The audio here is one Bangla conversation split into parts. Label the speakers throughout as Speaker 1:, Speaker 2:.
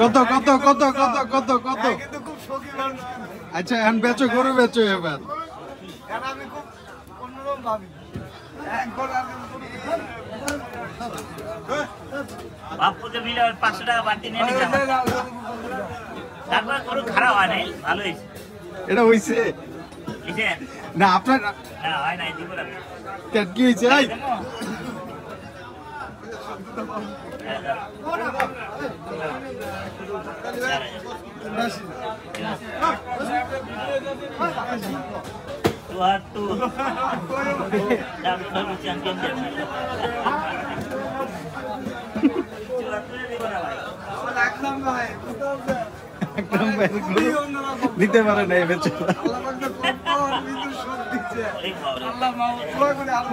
Speaker 1: কত কত কত কত কত কত?
Speaker 2: কিন্তু খুব শৌখিন মানুষ।
Speaker 1: আচ্ছা এখন বেচো গরু বেচো এবার।
Speaker 3: পাঁচশো টাকা বাড়তি নিয়ে তারপর গরু খারাপ হয় নাই ভালো হয়েছে।
Speaker 1: এটা হইছে? না আপনার
Speaker 3: না হয় নাই দিব না।
Speaker 1: কি হয়েছে দিতে পারে না এই বেচো
Speaker 2: আল্লাহ মাও করে আলো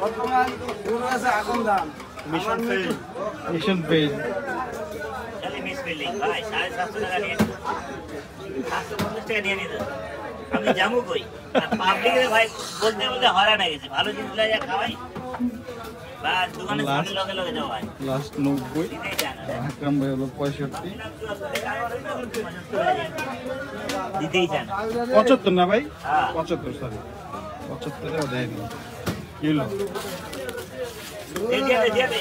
Speaker 2: বর্তমান গরু আছে আগুন দাম
Speaker 1: মিশন পেজ মিশন পেজ
Speaker 3: খালি মিস বিল্ডিং ভাই সাড়ে সাতশো টাকা নিয়ে সাতশো পঞ্চাশ টাকা নিয়ে নিত। আমি যাব কই? পাবলিকের ভাই বলতে বলতে হয়ে গেছে। ভালো জিনিস যা খাওয়াই। বা দোকানে সামনে লগে লগে
Speaker 1: লাস্ট আকরাম ভাই হলো
Speaker 3: দিতেই না।
Speaker 1: পঁচাত্তর না ভাই?
Speaker 3: হ্যাঁ।
Speaker 1: পঁচাত্তর সরি পঁচাত্তরেও দেয়নি। কি হলো
Speaker 3: দে দিয়ে দে দিয়ে দে